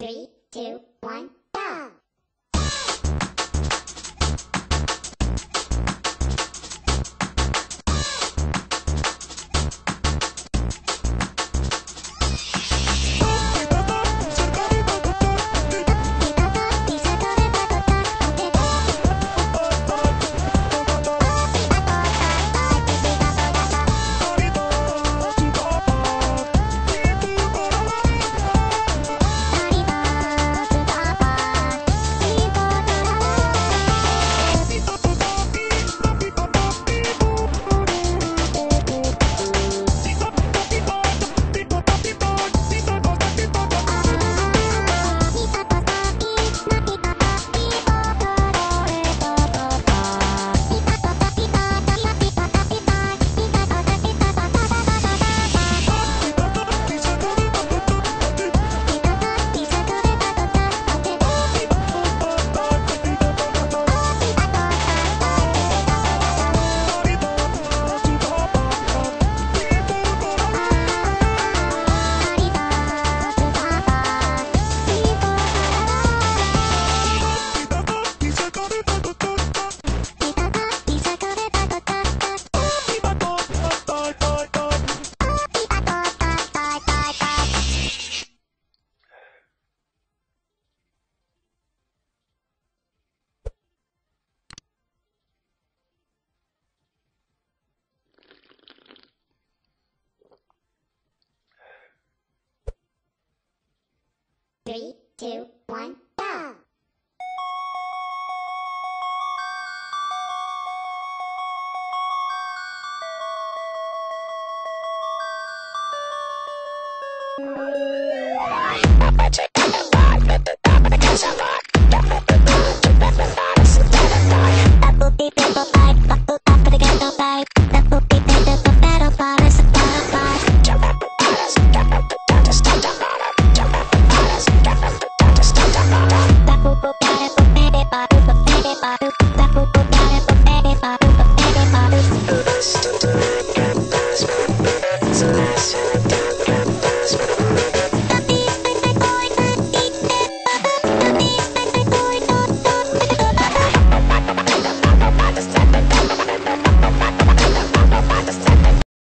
Three, two, one, Bye.